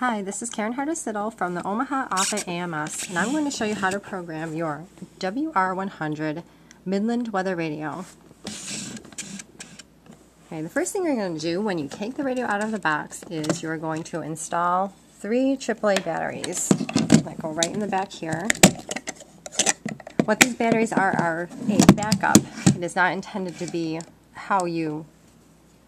Hi, this is Karen Harder-Sittel from the Omaha Offutt AMS, and I'm going to show you how to program your WR100 Midland Weather Radio. Okay, the first thing you're going to do when you take the radio out of the box is you're going to install three AAA batteries that go right in the back here. What these batteries are are a backup. It is not intended to be how you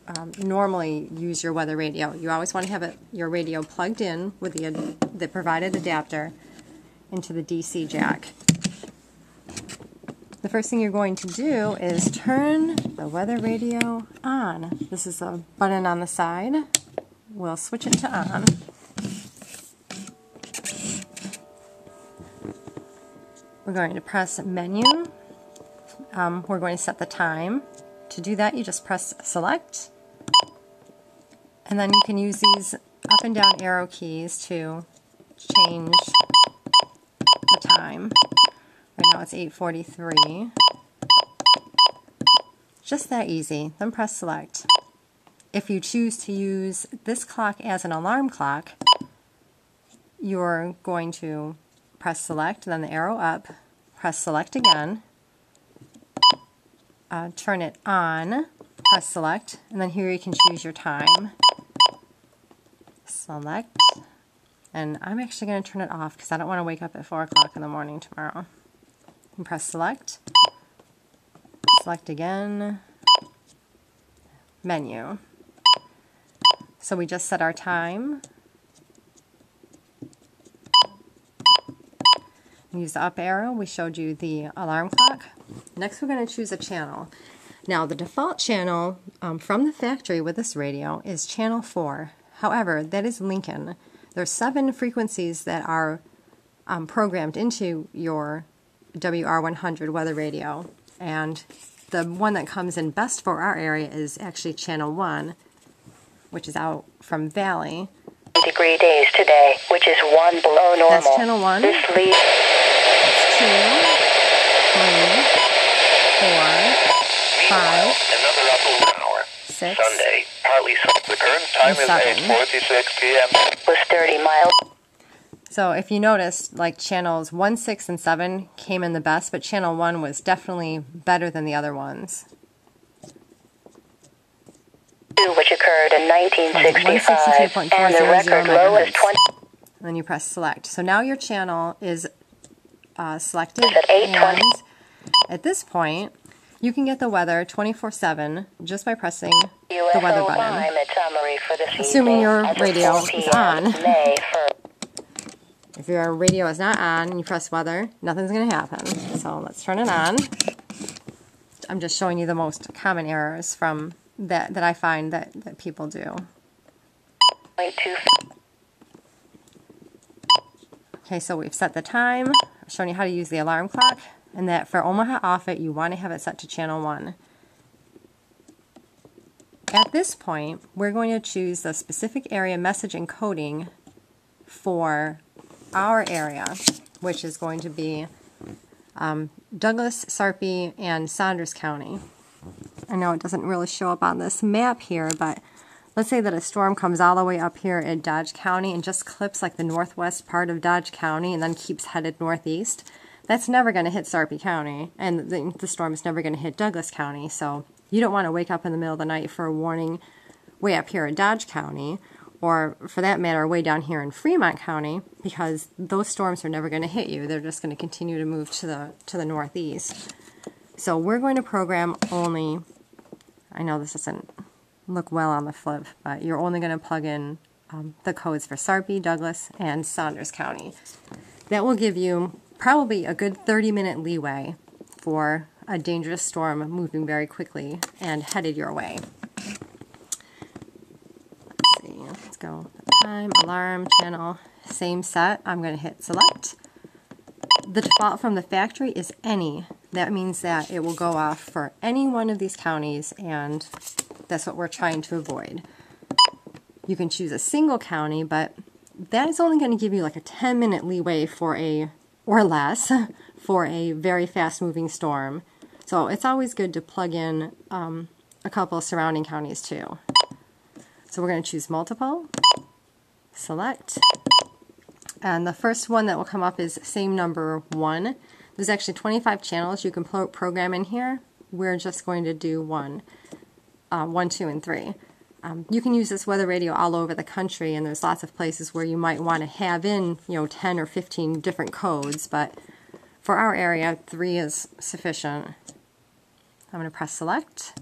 um, normally use your weather radio. You always want to have your radio plugged in with the, the provided adapter into the DC jack. The first thing you're going to do is turn the weather radio on. This is a button on the side. We'll switch it to on. We're going to press menu. Um, we're going to set the time. To do that, you just press select and then you can use these up and down arrow keys to change the time. Right now it's 8.43. Just that easy. Then press select. If you choose to use this clock as an alarm clock, you're going to press select, then the arrow up, press select again, uh, turn it on, press select, and then here you can choose your time select, and I'm actually going to turn it off because I don't want to wake up at 4 o'clock in the morning tomorrow. And press select, select again, menu. So we just set our time. Use the up arrow, we showed you the alarm clock. Next we're going to choose a channel. Now the default channel um, from the factory with this radio is channel 4. However, that is Lincoln. There's seven frequencies that are um, programmed into your WR100 weather radio, and the one that comes in best for our area is actually channel 1, which is out from Valley. Degree days today, which is one below normal. That's channel 1. This leads. That's 2, 3, 4, 5, 6, Sunday, partly the current time is 8:46 p.m. Was 30 miles. So if you noticed, like channels 1, 6, and 7 came in the best, but channel 1 was definitely better than the other ones. Which occurred in 1965, and the record low is 20. And then you press select. So now your channel is uh, selected, At and at this point, you can get the weather 24-7 just by pressing the weather button. climate summary for this Assuming your radio is on. If your radio is not on and you press weather, nothing's going to happen. So let's turn it on. I'm just showing you the most common errors from that that I find that, that people do. Okay, so we've set the time, I've shown you how to use the alarm clock, and that for Omaha Offutt, you want to have it set to channel 1. At this point, we're going to choose the specific area message encoding for our area, which is going to be um, Douglas, Sarpy, and Saunders County. I know it doesn't really show up on this map here, but let's say that a storm comes all the way up here in Dodge County and just clips like the northwest part of Dodge County and then keeps headed northeast. That's never going to hit Sarpy County, and the, the storm is never going to hit Douglas County, so you don't want to wake up in the middle of the night for a warning way up here in Dodge County, or for that matter, way down here in Fremont County, because those storms are never going to hit you. They're just going to continue to move to the to the northeast. So we're going to program only. I know this doesn't look well on the flip, but you're only going to plug in um, the codes for Sarpy, Douglas, and Saunders County. That will give you probably a good 30 minute leeway for a dangerous storm moving very quickly and headed your way. Let's see, let's go. Time, alarm, channel, same set. I'm going to hit select. The default from the factory is any. That means that it will go off for any one of these counties, and that's what we're trying to avoid. You can choose a single county, but that is only going to give you like a 10 minute leeway for a, or less, for a very fast moving storm. So it's always good to plug in um, a couple of surrounding counties too. So we're going to choose multiple. select. And the first one that will come up is same number one. There's actually 25 channels you can pro program in here. We're just going to do one, uh, one, two, and three. Um, you can use this weather radio all over the country, and there's lots of places where you might want to have in, you know, 10 or 15 different codes, but for our area, three is sufficient. I'm going to press select,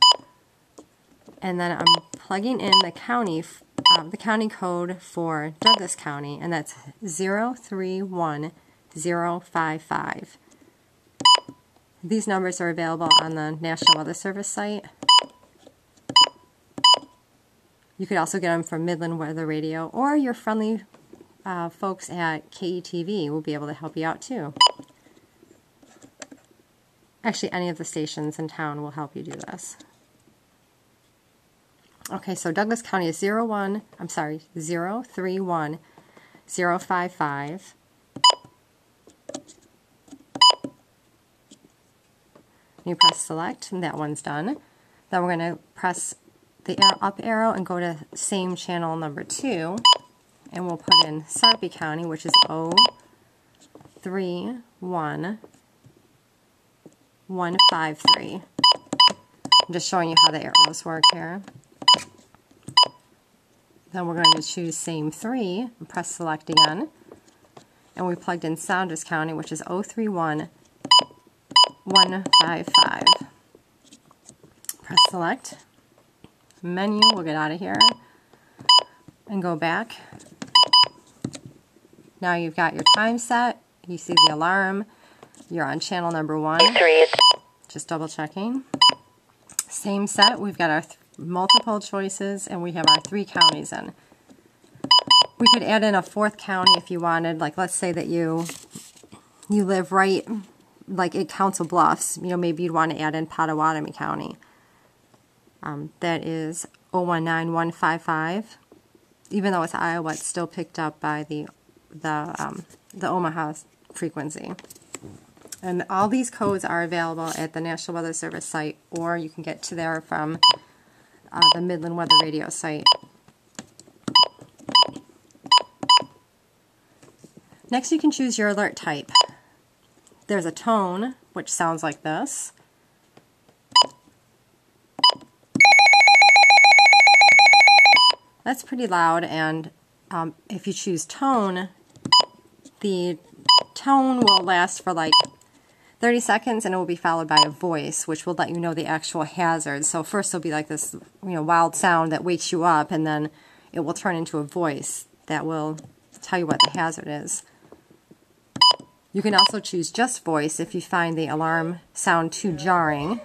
and then I'm plugging in the county, um, the county code for Douglas County, and that's 031055. These numbers are available on the National Weather Service site. You could also get them from Midland Weather Radio, or your friendly uh, folks at KETV will be able to help you out too. Actually, any of the stations in town will help you do this. Okay, so Douglas County is 01, I'm sorry, 031 055. You press select, and that one's done. Then we're going to press the up arrow and go to same channel number 2, and we'll put in Sarpy County, which is 031 153. I'm just showing you how the arrows work here. Then we're going to choose same 3 and press select again. And we plugged in Saunders County, which is 031 155. Press select. Menu, we'll get out of here and go back. Now you've got your time set. You see the alarm. You're on channel number one. Just double checking. Same set. We've got our multiple choices and we have our three counties in. We could add in a fourth county if you wanted. Like let's say that you you live right like at Council Bluffs, you know, maybe you'd want to add in Pottawattamie County. Um, that is 019155. Even though it's Iowa, it's still picked up by the the um, the Omaha frequency. And all these codes are available at the National Weather Service site, or you can get to there from uh, the Midland Weather Radio site. Next, you can choose your alert type. There's a tone, which sounds like this. That's pretty loud, and um, if you choose tone, the tone will last for like 30 seconds and it will be followed by a voice which will let you know the actual hazard. So first it'll be like this you know wild sound that wakes you up and then it will turn into a voice that will tell you what the hazard is. You can also choose just voice if you find the alarm sound too jarring.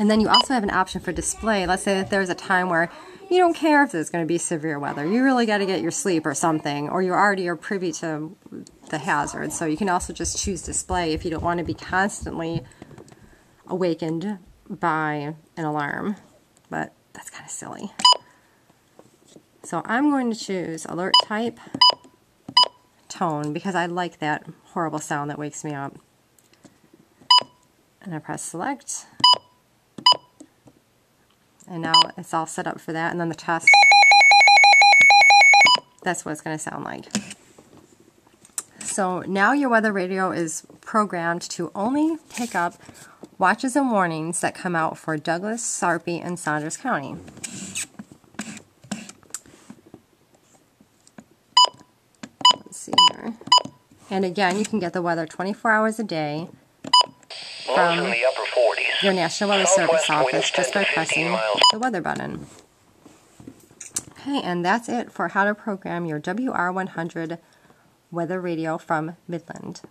And then you also have an option for display. Let's say that there's a time where you don't care if there's going to be severe weather. You really got to get your sleep or something, or you already are privy to the hazard. So you can also just choose display if you don't want to be constantly awakened by an alarm. But that's kind of silly. So I'm going to choose alert type tone because I like that horrible sound that wakes me up. And I press select. And now it's all set up for that. And then the test, that's what it's going to sound like. So now your weather radio is programmed to only pick up watches and warnings that come out for Douglas, Sarpy, and Saunders County. Let's see here. And again, you can get the weather 24 hours a day from your National Weather Service office just by pressing the weather button. Okay, and that's it for how to program your WR100 weather radio from Midland.